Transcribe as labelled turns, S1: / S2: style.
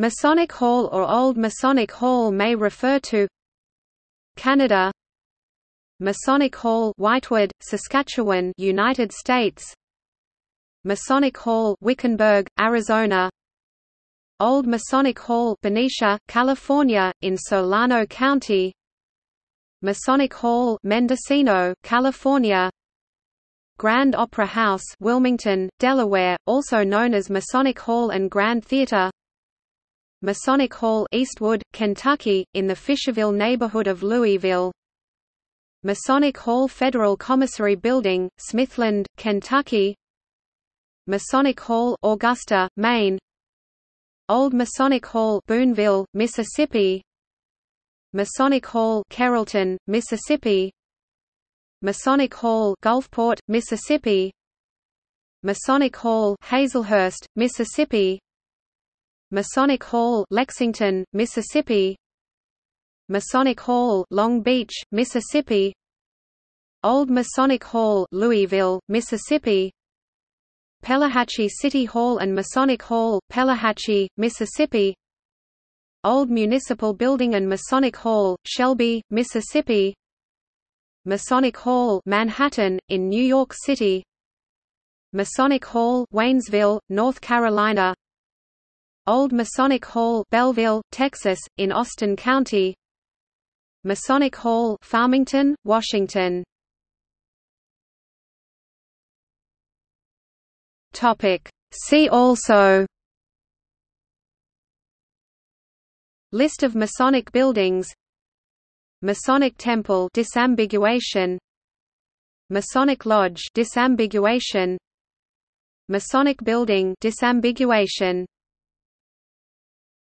S1: Masonic Hall or Old Masonic Hall may refer to Canada Masonic Hall Whitewood, Saskatchewan United States Masonic Hall Wickenburg, Arizona Old Masonic Hall Benicia, California, in Solano County Masonic Hall Mendocino, California Grand Opera House Wilmington, Delaware, also known as Masonic Hall and Grand Theater Masonic Hall Eastwood, Kentucky, in the Fisherville neighborhood of Louisville. Masonic Hall Federal Commissary Building, Smithland, Kentucky. Masonic Hall Augusta, Maine. Old Masonic Hall Boonville, Mississippi. Masonic Hall Carrollton, Mississippi. Masonic Hall Gulfport, Mississippi. Masonic Hall Hazlehurst, Mississippi Masonic Hall Lexington, Mississippi. Masonic Hall Long Beach, Mississippi. Old Masonic Hall Louisville, Mississippi. Pelahatchie City Hall and Masonic Hall, Pelahatchie, Mississippi. Old Municipal Building and Masonic Hall, Shelby, Mississippi. Masonic Hall Manhattan, in New York City. Masonic Hall Waynesville, North Carolina Old Masonic Hall Bellville, Texas, in Austin County. Masonic Hall Farmington, Washington. Topic. See also. List of Masonic buildings. Masonic Temple disambiguation. Masonic Lodge disambiguation. Masonic Building disambiguation